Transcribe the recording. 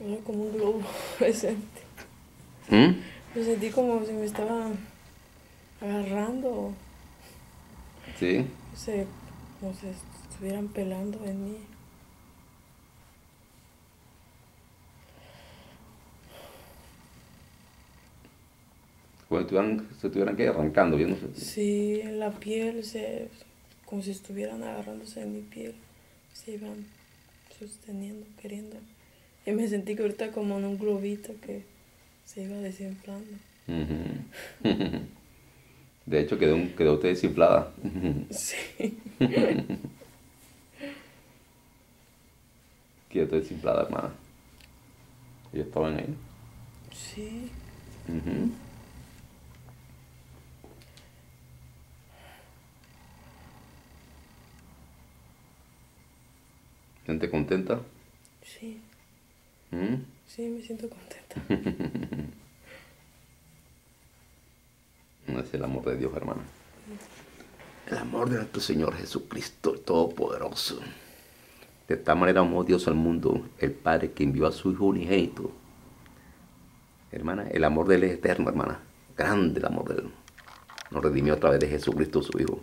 Era como un globo presente. ¿Mm? Lo sentí como si me estaba agarrando, Sí. no sé, como si estuvieran pelando en mí. Como si estuvieran, se estuvieran ¿qué? arrancando, yo no sé. Sí, en la piel, se, como si estuvieran agarrándose en mi piel. Se iban sosteniendo, queriendo. Y me sentí que ahorita como en un globito que se iba desinflando. De hecho, quedó, un- quedó usted desinflada. Sí. Quedó usted desinflada, hermana. Ellos estaban ahí. Sí. ¿Gente contenta? Sí. ¿Mm? Sí, me siento contenta. No es el amor de Dios, hermana. El amor de nuestro Señor Jesucristo, el Todopoderoso. De tal manera amó Dios al mundo, el Padre que envió a su Hijo unigénito. Hermana, el amor de Él es eterno, hermana. Grande el amor de Él. Nos redimió a través de Jesucristo, su Hijo.